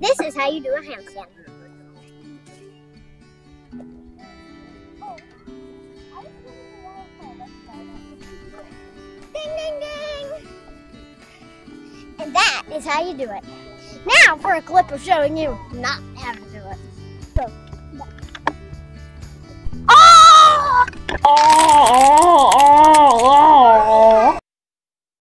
This is how you do a handstand. Ding, ding, ding. And that is how you do it. Now for a clip of showing you not how to do it.